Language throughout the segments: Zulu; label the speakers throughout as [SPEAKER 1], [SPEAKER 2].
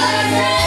[SPEAKER 1] Hallelujah.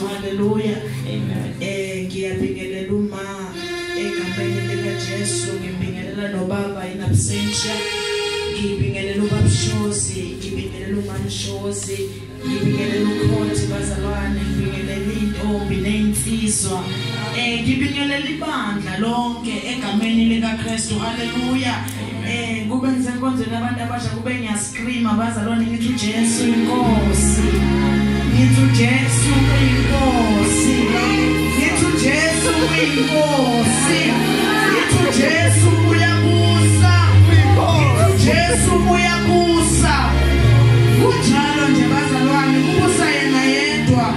[SPEAKER 1] Kristu. Haleluya. Ngiyabingelela uma egameni likaJesu ngibingelela nobaba in absentia. Ngibingelela ubaba Shozi, ngibingelela umama Shozi, ngibingelela ukhonzi bazalwane, ngibingelela intombi nensizwa. Eh ngibingelela ibandla lonke egameni likaKristu. Haleluya. Eh kube ngisenkonzweni abantu abasha kube ngiyascream abazalwane ngithi uJesu inkosi. Little Jackson em você. Little Jackson em você. Little Jackson mulher bussa Little Jackson mulher bussa Kuchalo nje bazalwane mubusa yena yedwa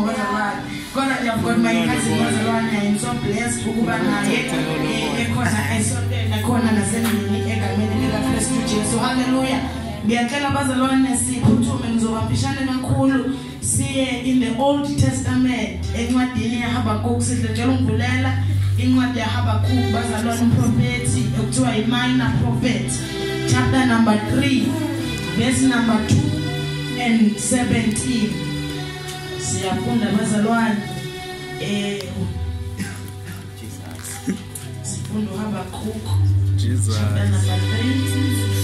[SPEAKER 1] ngozalwane kodwa ndiyavukona uba so blessed ukuba naye ekhona esontweni ekhona nasendlini egameni likakristu jesu. Halleluya ngiyacela abazalwane siphuthume ngizobambishane kakhulu siye in the old testament encwadini yahabakuk sidletshela umvulela incwadi yahabakuk bazalwane umprofethi ekuthiwa yi-minor prophet chapter number 3 verse number 2 and 17 siyafunda bazalwane eh sifunda uhabakuk
[SPEAKER 2] Jesus.
[SPEAKER 1] chapter number 3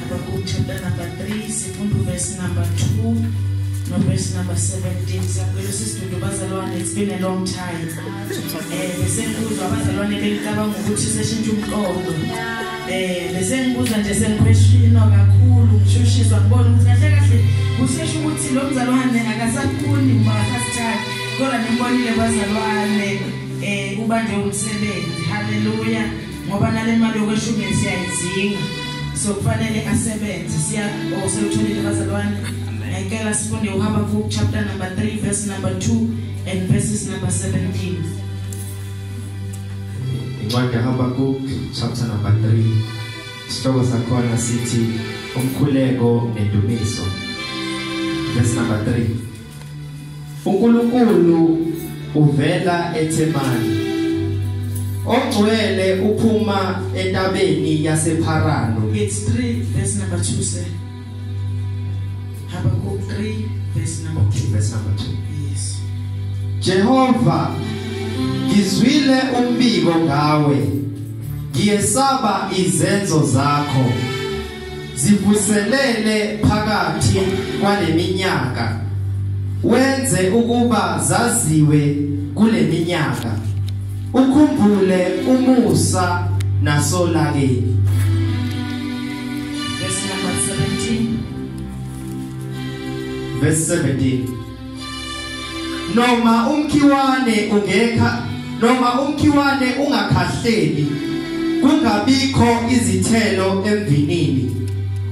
[SPEAKER 1] Habakkuk chapter number 3 verse number 2 no verse number 17 siyacela sisidudu bazalwane it's been a long time. Eh bese ngikuzwa abazalwane belicabanga ukuthi seshintsha umqondo eh bese ngibuza nje sengiquestiona kakhulu ngishushiswa ngibona ukuthi kahle kahle. Kusesho ukuthi lo mzalwane akasakuni ngoba akasithandi kodwa nimbonile bazalwane eh kuba nje umsebenzi. Haleluya ngoba nale mali yokweshumi siyayidzinga so kufanele asebenze siya osewutholile bazalwane ngicela sifunde uHabakuk chapter number 3 verse number 2 and verses number 17
[SPEAKER 2] incwadi yahabakuk chapter number 3 isihloko sakhona sithi umkhuleko nendumiso verse number 3 uNkulunkulu uvela eThemani ongcwele uphuma entabeni yasePharano.
[SPEAKER 1] It's 3 verse number 2 sir. Habakkuk 3 verse number okay
[SPEAKER 2] verse number 2
[SPEAKER 1] 2 yes.
[SPEAKER 2] Jehova ngizwile umbiko ngawe. Ngiyesaba izenzo zakho. Zivuselele phakathi kwaleminyaka wenze ukuba zaziwe kuleminyaka. Ukhumbule umusa nasolakeni
[SPEAKER 1] verse number 17
[SPEAKER 2] verse 17 noma umkhiwane ungekha noma umkhiwane ungakhahleli kungabikho izithelo emvinini.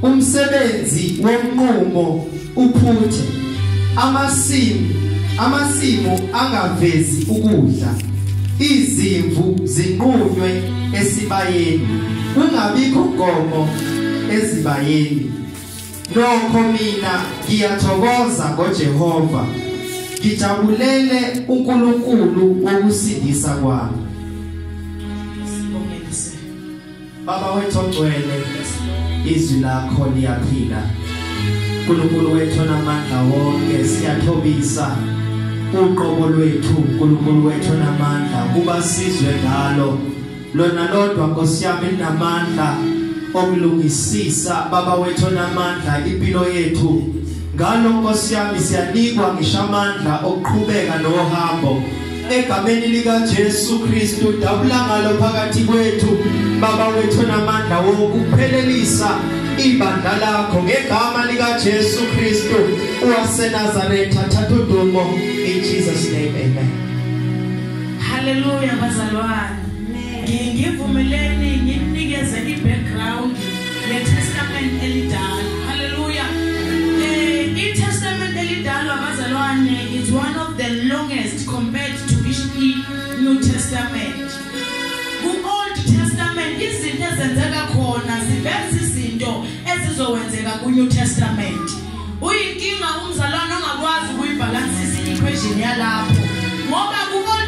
[SPEAKER 2] Umsebenzi womnqumo uphuthe. Amasimu amasimu angavezi ukudla. Izimvu zinqunywe esibayeni. Kungabikho gomo ezibayeni. Nokho mina ngiyathokoza ngoJehova. Ngijabulele uNkulunkulu wokusindisa kwami.
[SPEAKER 1] Sibongele sir
[SPEAKER 2] baba wethu ongcwele izwi lakho liyaphila. uNkulunkulu wethu onamandla wonke siyathobisa. Uqobo lwethu uNkulunkulu wethu onamandla kuba sizwe ngalo. Lona lodwa Nkosi yami linamandla okulungisisa baba wethu onamandla impilo yethu. Ngalo Nkosi yami siyanikwa ngisho amandla okuqhubeka nohambo. Egameni lika Jesu Kristu dabula ngalo phakathi kwethu. Baba wethu namandla wokuphelelisa ibandla lakho. Ngegama lika Jesu Kristu waseNazaretha thatha udumo. In Jesus name amen.
[SPEAKER 1] Hallelujah bazalwane. Ngi- Ngivumeleni ngimnikeze i-background ye-testament elidala. Khona ziveza izinto ezizowenzeka ku-New Testament. Uyinkinga umzalwane ongakwazi ukuyibhalansisa i-equation yalapho. Ngoba ku-Old